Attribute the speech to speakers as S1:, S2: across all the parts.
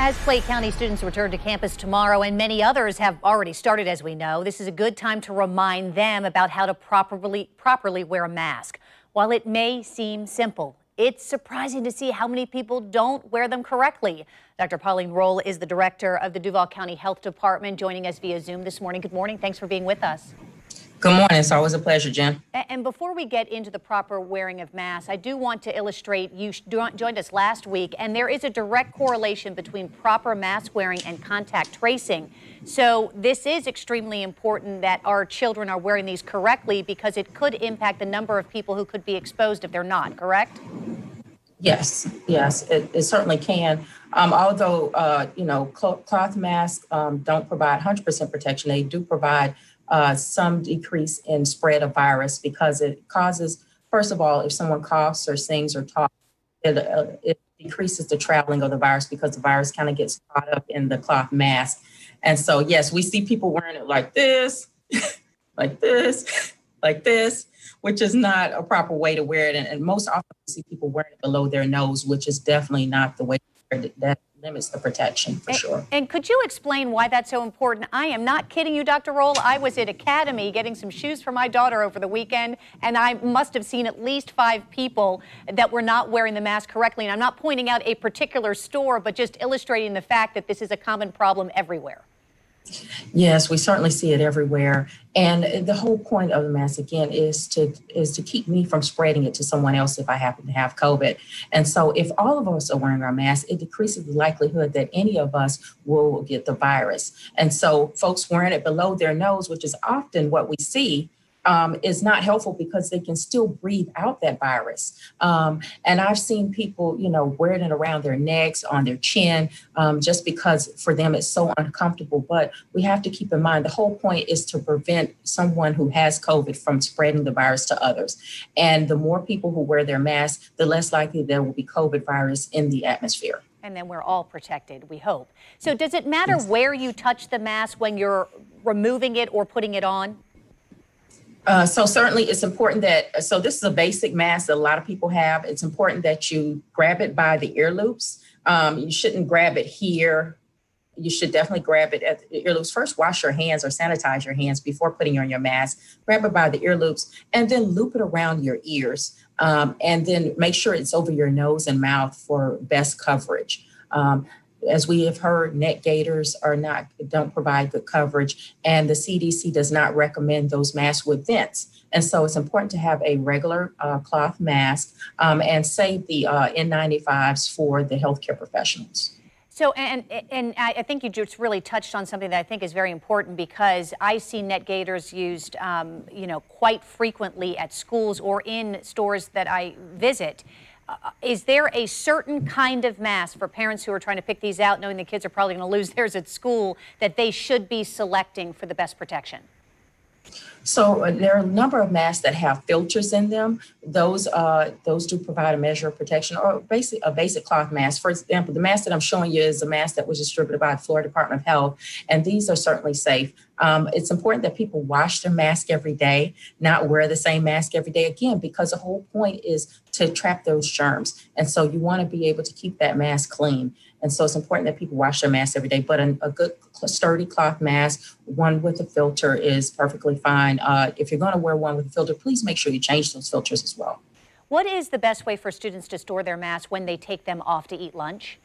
S1: As Clay County students return to campus tomorrow, and many others have already started, as we know, this is a good time to remind them about how to properly, properly wear a mask. While it may seem simple, it's surprising to see how many people don't wear them correctly. Dr. Pauline Rolle is the director of the Duval County Health Department, joining us via Zoom this morning. Good morning. Thanks for being with us.
S2: Good morning. It's always a pleasure, Jen.
S1: And before we get into the proper wearing of masks, I do want to illustrate you joined us last week, and there is a direct correlation between proper mask wearing and contact tracing. So this is extremely important that our children are wearing these correctly because it could impact the number of people who could be exposed if they're not, correct?
S2: Yes, yes, it, it certainly can. Um, although, uh, you know, cloth masks um, don't provide 100% protection, they do provide uh, some decrease in spread of virus because it causes, first of all, if someone coughs or sings or talks, it, uh, it decreases the traveling of the virus because the virus kind of gets caught up in the cloth mask. And so, yes, we see people wearing it like this, like this, like this, which is not a proper way to wear it. And, and most often, we see people wearing it below their nose, which is definitely not the way to wear that limits the protection for
S1: and,
S2: sure.
S1: And could you explain why that's so important? I am not kidding you, Dr. Rolle. I was at Academy getting some shoes for my daughter over the weekend, and I must have seen at least five people that were not wearing the mask correctly. And I'm not pointing out a particular store, but just illustrating the fact that this is a common problem everywhere.
S2: Yes, we certainly see it everywhere. And the whole point of the mask again is to is to keep me from spreading it to someone else if I happen to have COVID. And so if all of us are wearing our masks, it decreases the likelihood that any of us will get the virus. And so folks wearing it below their nose, which is often what we see, um, is not helpful because they can still breathe out that virus. Um, and I've seen people, you know, wearing it around their necks, on their chin, um, just because for them it's so uncomfortable. But we have to keep in mind the whole point is to prevent someone who has COVID from spreading the virus to others. And the more people who wear their masks, the less likely there will be COVID virus in the atmosphere
S1: and then we're all protected, we hope. So, does it matter yes. where you touch the mask when you're removing it or putting it on?
S2: Uh, so certainly it's important that so this is a basic mask that a lot of people have. It's important that you grab it by the ear loops. Um, you shouldn't grab it here. You should definitely grab it at the ear loops. First wash your hands or sanitize your hands before putting on your mask. Grab it by the ear loops and then loop it around your ears. Um, and then make sure it's over your nose and mouth for best coverage. Um, as we have heard, neck gaiters are not don't provide good coverage, and the CDC does not recommend those masks with vents. And so it's important to have a regular uh, cloth mask um, and save the uh, N95s for the healthcare professionals.
S1: So, and and I think you just really touched on something that I think is very important because I see neck gaiters used, um, you know, quite frequently at schools or in stores that I visit. Uh, is there a certain kind of mask for parents who are trying to pick these out, knowing the kids are probably going to lose theirs at school, that they should be selecting for the best protection?
S2: So uh, there are a number of masks that have filters in them. Those uh, those do provide a measure of protection, or basic a basic cloth mask. For example, the mask that I'm showing you is a mask that was distributed by the Florida Department of Health, and these are certainly safe. Um, it's important that people wash their mask every day, not wear the same mask every day again, because the whole point is to trap those germs. And so you want to be able to keep that mask clean. And so it's important that people wash their masks every day. But a, a good sturdy cloth mask, one with a filter, is perfectly fine. Uh, if you're going to wear one with a filter, please make sure you change those filters as well.
S1: What is the best way for students to store their masks when they take them off to eat lunch?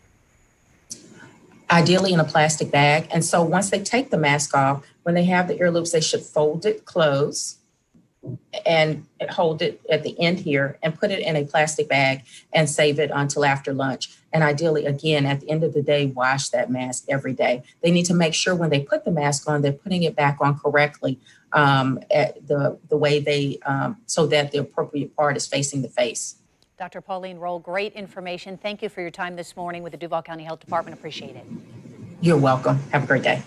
S2: Ideally in a plastic bag. And so once they take the mask off, when they have the ear loops, they should fold it close and hold it at the end here and put it in a plastic bag and save it until after lunch. And ideally, again, at the end of the day, wash that mask every day. They need to make sure when they put the mask on, they're putting it back on correctly um, at the, the way they, um, so that the appropriate part is facing the face.
S1: Dr. Pauline Rolle, great information. Thank you for your time this morning with the Duval County Health Department. Appreciate it.
S2: You're welcome. Have a great day.